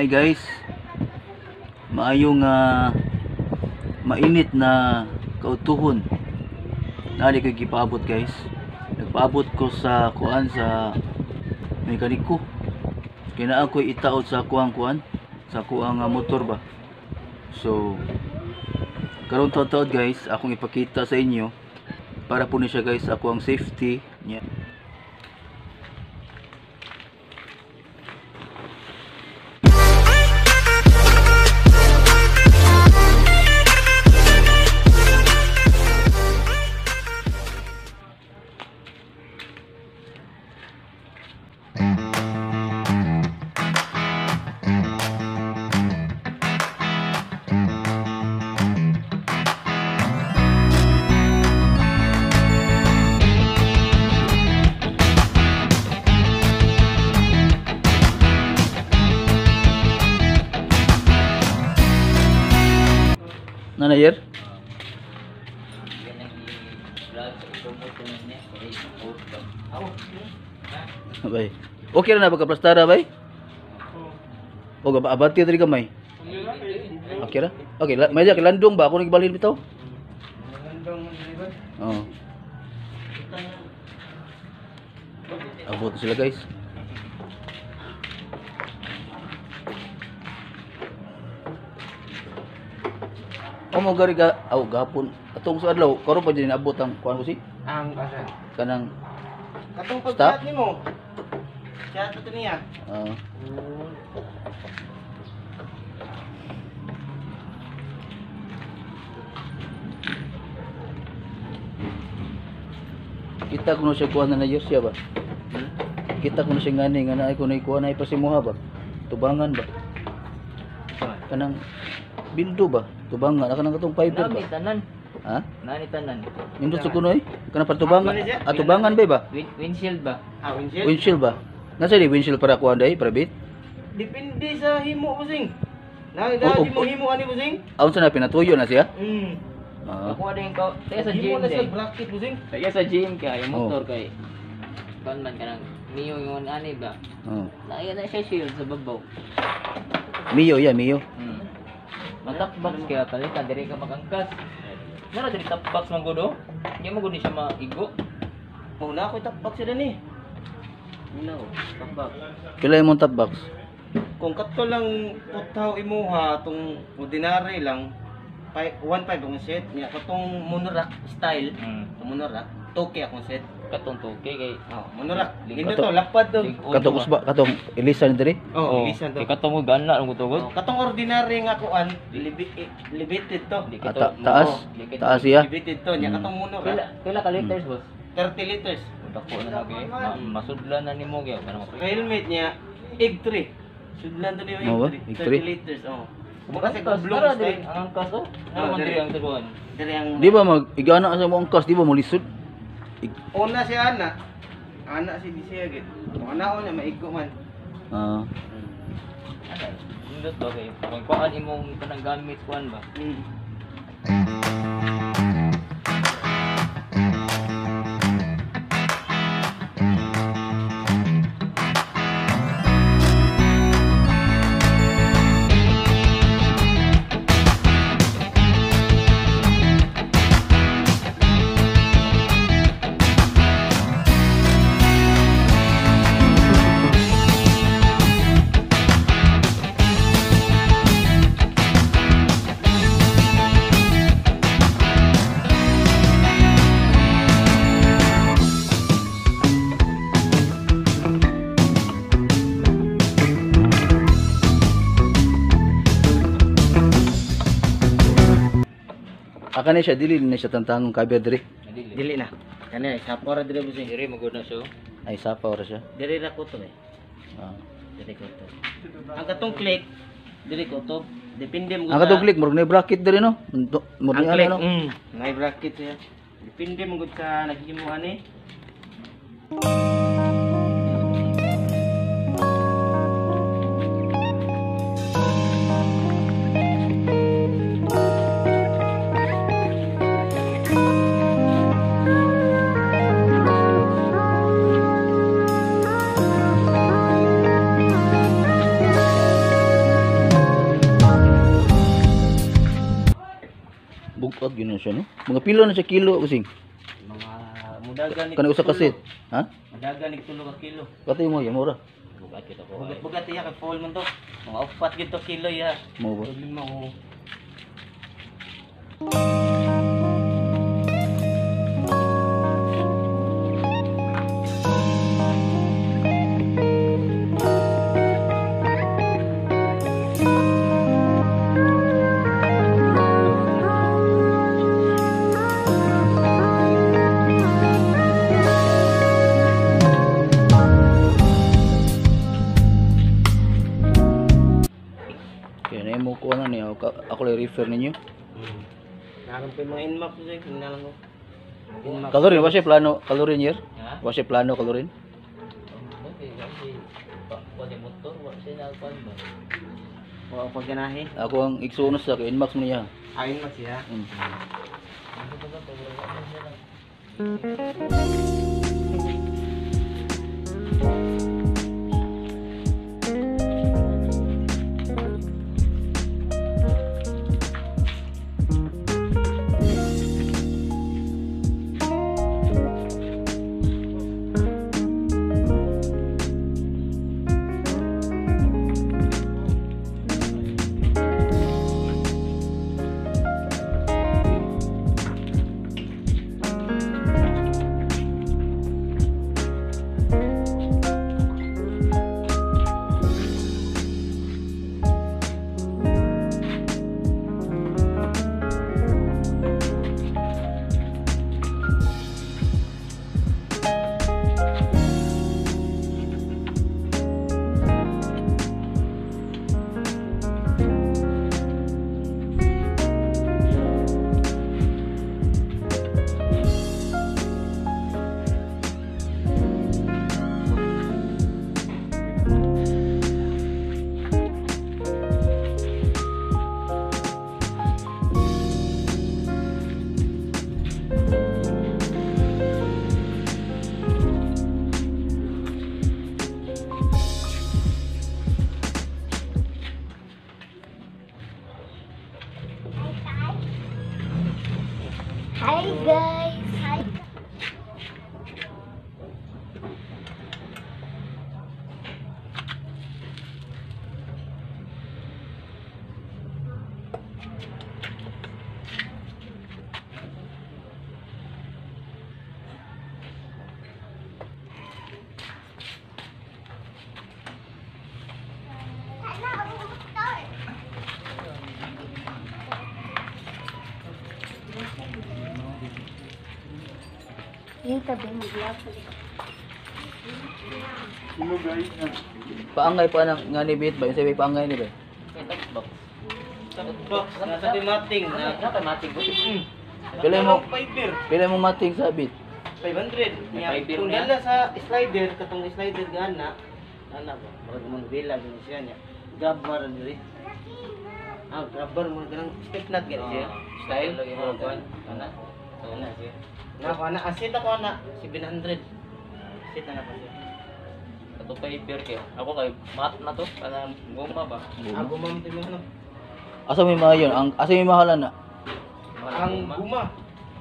Hi guys. Maayong ah, mainit na kautuhon. Nali ko gipaabot guys. Nagpaabot ko sa kuan sa mekaniko. Kina ako itaot sa kuang kuan sa kuang ah, motor ba. So karon taon guys, akong ipakita sa inyo para po ni siya guys ako ang safety niya. Bay. Okay na na pagkaplastara bay? O gaba abati diri gamay. Okay ra? Okay, la, may kay landong ba ako nagibalhin bitaw? Oo. Abot sila guys. O mo gari ga aw gapon. Atong sa adlaw, karon pa din abot ang kuan ko si Ang asa. kanang Katong pagkat nimo. Chat to niya. ah, kita kuno siya kuha na na Diyos siya ba? Kita kuno siya ngani nga naay kuno ikuha na ipasimuha ba? Tubangan ba? Kanang bildo ba? Tubangan, kanang katong fiber ba? Tanan. Ha? Nani tanan. Indot sa kuno eh? Kanang patubangan. Ah, tubangan ba ba? Win windshield ba? Ah, windshield. Windshield ba? Nasa di windshield para kuha day, para bit? Depende sa himo busing. Na Oh, da oh, di mo himo ani busing. Aun sa na pinatuyo na siya? Mm. Ah. Ako din ko. Kaya sa Himo gym na sa bracket busing. Kaya sa gym kaya yung Oh. motor kay kan man kanang niyo yung ani ba? Oh. Laya na siya shield sa babaw. Mio ya, Mio. Hmm. Matap box kaya palitan diri ka makangkas. Nara diri top box man gudo. Di mo gud ni siya maigo. Oh, na ako tapak sila ni. No, tapak. Pila yung top box? Kung katto lang putaw imuha tong ordinary lang 1.5 ang set niya katong monorack style. Ang monorack, toke akong set. Katong toke kay Oh, monorack. Ling- Hindi to lapad to. Katong usba, katong ilisa ni diri. Oh, ilisan to. Kay katong mo gana ang gutugod. Oh, katong ordinary nga kuan, eh, limited to. Di Ah, taas? Oo. Taas siya? Limited to niya Mm. katong Pila monorack. pila ka liters boss? 30 liters. Dako na lagi. Ma masudlan na nimo gyud kana mo. Helmet niya, egg 3. Sudlan to niyo Oo egg 3. Egg 30 three? liters, oh. Kasi ara diri style. ang angkas oh. Oh, Ano man diri. ang ang Di ba mag igana sa mo ang kas, di ba mo lisod? Una si ana. Ana si di siya gid. Kung ana ko niya maigo man. Ah, Ano? Indot ba kay kung kuan imong kanang gamit kuan ba? Mm. Aka ni siya dili ni siya tantangong kabe diri. Dili. Dili na. Kani sa pora diri busing. Diri mo gud na siya. Ay sapa ora siya. Diri ra ko to eh. Ah. Diri ko to. Ang katong click diri ko to. Depende mo Ang katong click murag na bracket diri no. Murag ni ano no. mm, may bracket siya. Depende mo gud sa naghimo ani. Bukat gina siya no. Mga pila na siya kilo kusing. Mga mudagan ni Kana usa kasit. Ha? Mudagan ni tulo ka kilo. Katay mo yan mura. Bugat kita ko. ay. Bugat-bugat iya kay full man to. Mga upat gito kilo ya. Mo ba? Problema ako lang refer ninyo. Hmm. Naroon pa yung mga inmax ko eh. Tingnan lang ko. Inmax. Kalorin, wa siya plano kalorin yer? Ha? Wa siya plano kalorin? Okay, kasi pa pa motor wa siya na kuan ba. Wa ko ganahe. Ako ang igsunos sa kay Inmax mo niya. Ayun mas ya. Mm. Ano ba tabi mo, vlog sa likod. Paangay pa nang nga ni bit ba? Yung sabi paangay ni ba? Box. Box nasa timating Na na. na mating ko. Pila mo Fiber. pila mo mating sa bit? 500. May Nya, fiber Kung niya. dala sa slider, katong slider gana, ana ba? Bakit mo bila gani siya niya. Grabbar diri. Ah, grabbar mo ganang step nut gani siya. Style lagi mo kuan. Ana. Ana siya. Na ko ana asit ako ana 700. Asit na na pa siya. Kato paper kay. Ako kay mat na to. Kana goma ba? Ako ma'am timo ano. Asa may mayon? Ang asa may mahalan na? Ang guma.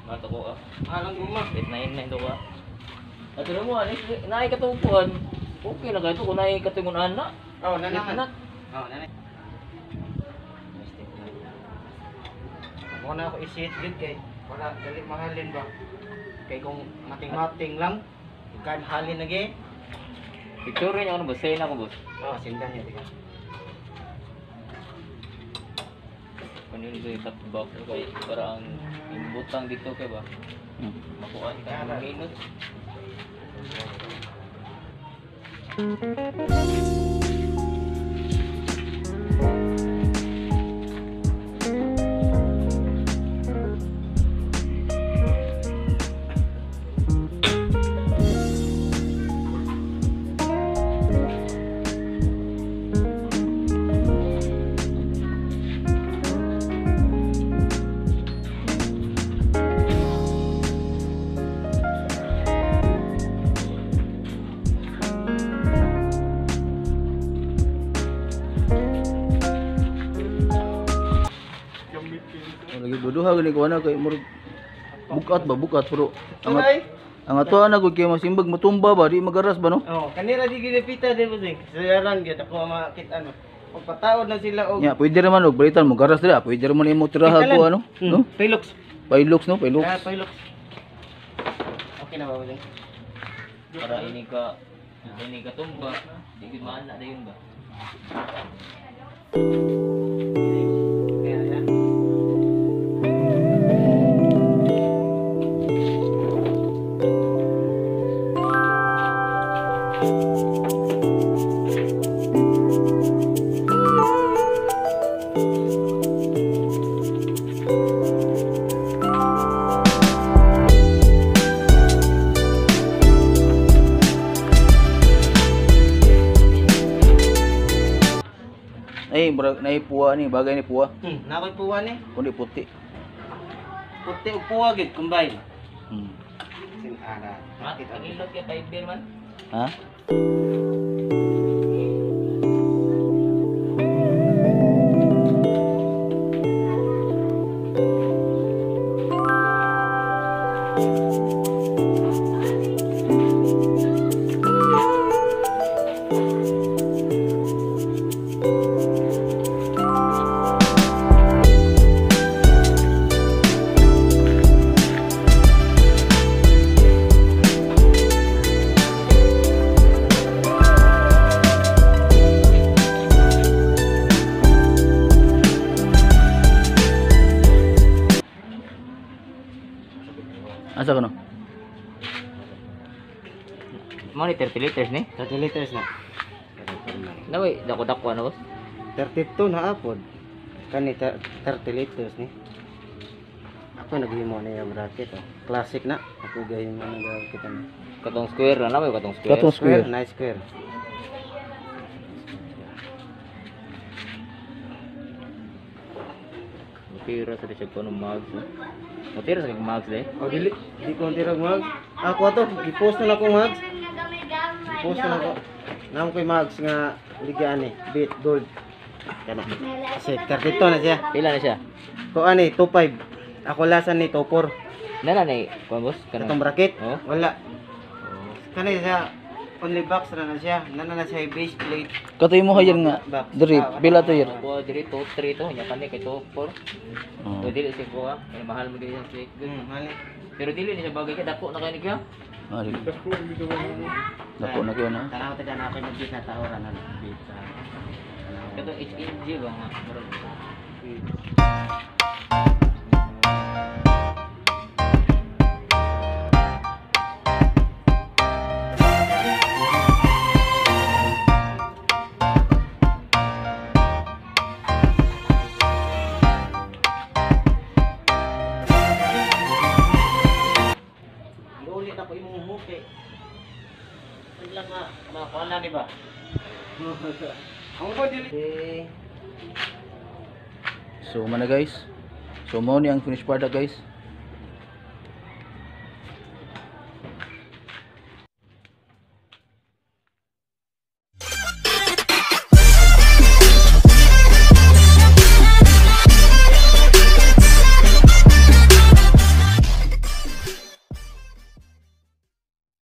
Mato ko ah. Alang guma. 899 to ka. At ano mo, ani naay katupuan. Okay na kayo kung naay katungon ana. Oh, nanahan. Oh, nanay. Ako na ako isit gid kay wala dali mahalin ba. Kay kung mating-mating lang, kan halin lagi. Picture niya ano ba? Say na ko boss. Oh, sindan niya tika. Kung yun ito yung box kay para ang yung butang dito kay ba? Hmm. Makuha ka ng minutes. Duduha gani ko ana kay murag bukat ba bukat pero ang Tunay? ang ato ana gud kay masimbag matumba ba di magaras ba no? Oh, kanira di ginipita din mo sing. Sayaran gyud ako makit ano. Pagpataod na sila og Nya pwede naman og balitan mo garas dira, pwede naman imo tiraha ko ano, no? Pilox. Pailox no, pailox. Ah, pilox. Okay na ba mo sing? Para ini ka ini ka tumba, di gid maana na yun ba. Kaya Murag nay puwa ni, bagay ni puwa. Hmm, nakoy puwa ni. Kundi puti. Puti ug puwa gid combine. Hmm. Sin ara. Ha? Ang ilog kay 5 beer man. Ha? Mo ni 30 liters ni. 30 liters na. Naway, dako dako ano boss? 32 na apod. Kani ter- 30 liters ni. Ako naghimo na yung bracket oh. Classic na. Ako gayong mga bracket. Katong square na naway katong square. Katong square. Nice square. Mutira sa siya ko ng mags. Mutira sa kag mags eh. Oh dili di ko tirag mag. Ako ato gi-post na ako mag. Post na ako. Namo koy mags nga ligyan ni bit gold. Kana. Kasi 32 na siya. Pila na siya? Ko ani 25. Ako lasan ni 24. Nana ni, kuan boss? Kanang bracket. Oh. Wala. Kani siya only box na na siya. Nana na siya yung base plate. Katoy mo hayan nga. Diri, pila to yun. Ko diri to 3 to, nya kani kay to 4. Oh. So dili siya ko ah. Kaya mahal mo dili siya si Hmm, mali. Pero dili ni siya bagay kay dako na kay ni kaya. Ah, dili. Dako na kayo na. Tanaw ta na ako yung bit na taoran na sa. Kato HNG ba nga murag. Iulit So, mana guys. So, mo ni ang finished product guys.